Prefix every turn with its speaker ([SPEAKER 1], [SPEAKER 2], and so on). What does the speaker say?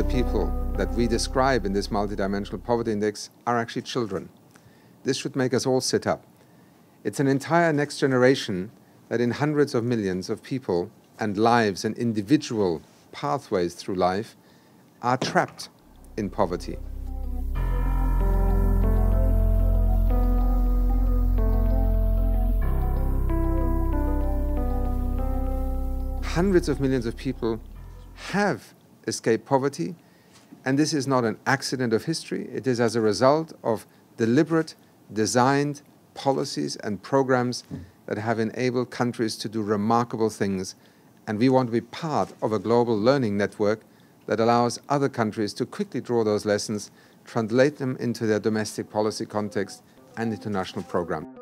[SPEAKER 1] the people that we describe in this multidimensional poverty index are actually children. This should make us all sit up. It's an entire next generation that in hundreds of millions of people and lives and individual pathways through life are trapped in poverty. Hundreds of millions of people have escaped poverty, and this is not an accident of history. It is as a result of deliberate, designed policies and programs that have enabled countries to do remarkable things. And we want to be part of a global learning network that allows other countries to quickly draw those lessons, translate them into their domestic policy context and international program.